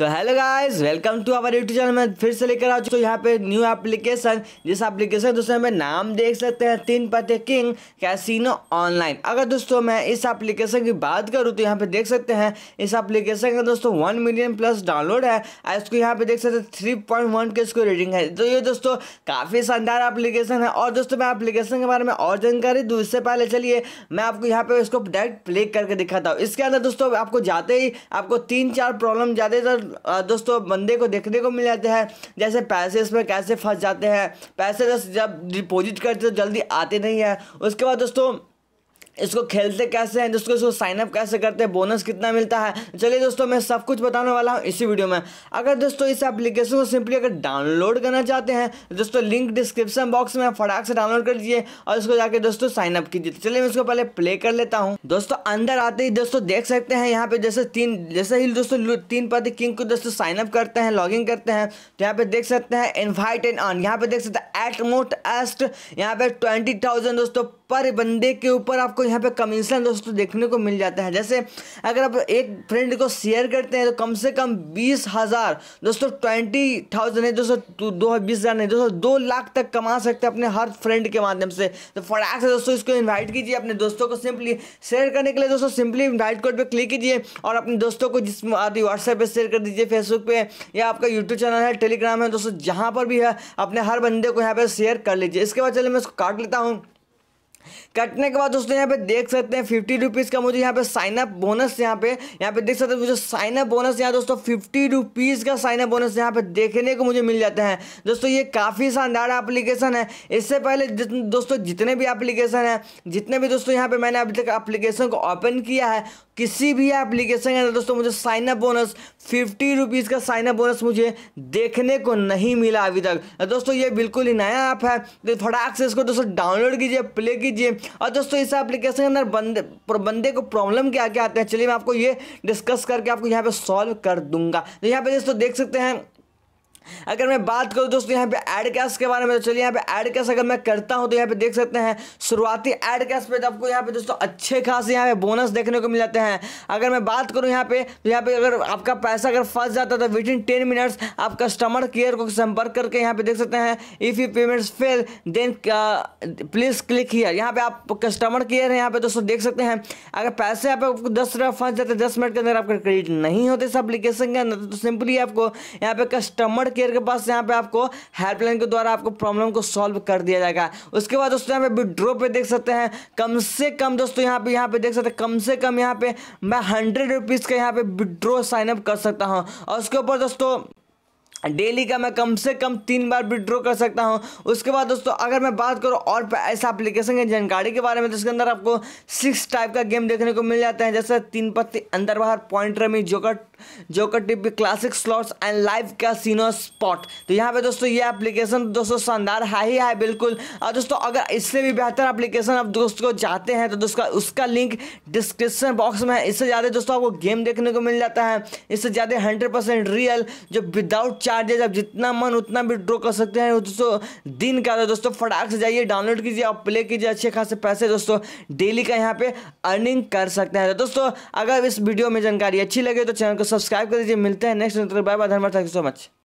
तो hello guys welcome to our YouTube channel में फिर से लेकर आ चुका यहाँ पे न्यू एप्लीकेशन जिस एप्लीकेशन दोस्तों में नाम देख सकते हैं, तीन पते किंग कैसीनो ऑनलाइन अगर दोस्तों मैं इस एप्लीकेशन की बात करूँ तो यहाँ पे देख सकते हैं, इस एप्लीकेशन का दोस्तों वन मिलियन प्लस डाउनलोड है और इसको यहाँ पे देख सकते हैं थ्री पॉइंट वन के इसको रेटिंग है। तो ये दोस्तों काफ़ी शानदार एप्लीकेशन है और दोस्तों मैं एप्लीकेशन के बारे में और जानकारी दूँ, इससे पहले चलिए मैं आपको यहाँ पे इसको डायरेक्ट प्ले करके दिखाता हूँ। इसके अंदर दोस्तों आपको जाते ही आपको तीन चार प्रॉब्लम ज़्यादातर दोस्तों, बंदे को देखने को मिल जाते हैं। जैसे पैसे इसमें कैसे फंस जाते हैं। पैसे जब डिपॉजिट करते तो जल्दी आते नहीं है। उसके बाद दोस्तों इसको खेलते कैसे हैं, दोस्तों, इसको साइनअप कैसे करते हैं बोनस कितना मिलता है? चलिए दोस्तों, मैं सब कुछ बताने वाला हूँ इसी वीडियो में। अगर दोस्तों, इस एप्लीकेशन को सिंपली अगर डाउनलोड करना चाहते हैं तो दोस्तों लिंक डिस्क्रिप्शन बॉक्स में फटाक से डाउनलोड कर दीजिए और इसको जाके दोस्तों साइनअप कीजिए। चलिए मैं इसको पहले प्ले कर लेता हूँ। दोस्तों, अंदर आते ही दोस्तों देख सकते हैं, यहाँ पे जैसे तीन, जैसे ही दोस्तों तीन पति किंग को दोस्तों साइनअप करते हैं लॉगिन करते हैं तो यहाँ पे देख सकते हैं इन्वाइट एंड ऑन यहाँ पे देख सकते हैं एट मोट एस्ट यहाँ पे ट्वेंटी दोस्तों पर बंदे के ऊपर आपको यहाँ पे कमीशन दोस्तों देखने को मिल जाता है। जैसे अगर आप एक फ्रेंड को शेयर करते हैं तो कम से कम बीस हज़ार, दोस्तों ट्वेंटी थाउज़ेंड है दोस्तों दो बीस हज़ार नहीं, दोस्तों दो लाख तक कमा सकते हैं अपने हर फ्रेंड के माध्यम से। तो फटाक से दोस्तों इसको इन्वाइट कीजिए अपने दोस्तों को सिंपली शेयर करने के लिए। दोस्तों सिंपली इन्वाइट कोड पर क्लिक कीजिए और अपने दोस्तों को जिसमें आदि व्हाट्सएप पर शेयर कर दीजिए फेसबुक पे या आपका यूट्यूब चैनल है टेलीग्राम है, दोस्तों जहाँ पर भी है, अपने हर बंदे को यहाँ पर शेयर कर लीजिए। इसके बाद चलिए मैं इसको काट लेता हूँ। कटने के बाद दोस्तों यहाँ पे देख सकते हैं फिफ्टी रुपीज़ का मुझे यहाँ पे साइन अप बोनस यहाँ पे यहाँ पे देख सकते हैं मुझे साइन अप बोनस यहाँ दोस्तों फिफ्टी रुपीज़ का साइन अप बोनस यहाँ पे देखने को मुझे मिल जाते हैं। दोस्तों ये काफ़ी शानदार एप्लीकेशन है। इससे पहले दोस्तों जितने भी एप्लीकेशन है, जितने भी दोस्तों यहाँ पे मैंने अभी तक एप्लीकेशन को ओपन किया है, किसी भी एप्लीकेशन के अंदर दोस्तों मुझे sign up bonus fifty rupees का साइन अप बोनस मुझे देखने को नहीं मिला अभी तक। दोस्तों ये बिल्कुल ही नया ऐप है। तो फटाक से इसको दोस्तों डाउनलोड कीजिए प्ले कीजिए। और दोस्तों, इस एप्लीकेशन के अंदर बंदे बंदे को प्रॉब्लम क्या क्या आते हैं? चलिए मैं आपको ये डिस्कस करके आपको यहाँ पे सॉल्व कर दूँगा। तो यहाँ पे दोस्तों देख सकते हैं अगर मैं बात करूँ दोस्तों यहाँ पे एड कैश के बारे में तो चलिए यहाँ पे एड कैश अगर मैं करता हूँ तो यहाँ पे देख सकते हैं शुरुआती एड कैश पे तो आपको यहाँ पे दोस्तों अच्छे खासे यहाँ पे बोनस देखने को मिल जाते हैं अगर मैं बात करूँ यहाँ पे तो यहाँ पे अगर आपका पैसा अगर फंस जाता है तो विद इन टेन मिनट्स आप कस्टमर केयर को संपर्क करके यहाँ पे देख सकते हैं if you payments fail then please click here यहाँ पे आप कस्टमर केयर है यहाँ पे दोस्तों देख सकते हैं अगर पैसे आप दस रुपये फंस जाते हैं दस मिनट के अंदर आपका क्रेडिट नहीं होते इस एप्लीकेशन के अंदर तो सिंपली आपको यहाँ पे कस्टमर केयर के पास यहाँ पे आपको हेल्पलाइन के द्वारा आपको प्रॉब्लम को सॉल्व कर दिया जाएगा। उसके बाद दोस्तों यहाँ पे विड्रो पे देख सकते हैं। कम से कम दोस्तों यहाँ पे यहाँ पे देख सकते हैं, कम से कम यहाँ पे मैं हंड्रेड रुपीज़ का यहाँ पे विड्रो साइनअप कर सकता हूँ। और उसके ऊपर दोस्तों डेली का मैं कम से कम तीन बार विड्रॉ कर सकता हूँ। उसके बाद दोस्तों, अगर मैं बात करूँ और ऐसा एप्लीकेशन की जानकारी के बारे में तो इसके अंदर आपको सिक्स टाइप का गेम देखने को मिल जाता है। जैसे Teen Patti, Andar Bahar point rummy joker joker tip classic slots and live casino spot तो यहाँ पे दोस्तों, ये एप्लीकेशन दोस्तों शानदार है ही है, बिल्कुल। और दोस्तों, अगर इससे भी बेहतर एप्लीकेशन आप दोस्तों को चाहते हैं तो दोस्तों, उसका लिंक डिस्क्रिप्शन बॉक्स में है। इससे ज़्यादा दोस्तों आपको गेम देखने को मिल जाता है। इससे ज़्यादा हंड्रेड रियल जो विदाउट चार्जेज आप जितना मन उतना भी ड्रॉ कर सकते हैं। दोस्तों, दिन का दोस्तों, फटाक से जाइए डाउनलोड कीजिए और प्ले कीजिए अच्छे खासे पैसे। दोस्तों डेली का यहाँ पे अर्निंग कर सकते हैं। दोस्तों, अगर इस वीडियो में जानकारी अच्छी लगे तो चैनल को सब्सक्राइब कर दीजिए। मिलते हैं नेक्स्ट बाय बाय धन्यवाद। Thank you so much